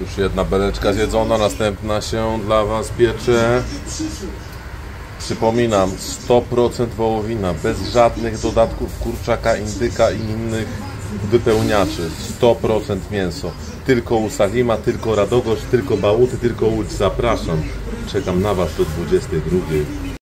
Już jedna beleczka zjedzona, następna się dla Was piecze. Przypominam, 100% wołowina, bez żadnych dodatków kurczaka, indyka i innych wypełniaczy. 100% mięso. Tylko u Salima, tylko Radogosz, tylko Bałuty, tylko Łódź. Zapraszam. Czekam na Was do 22.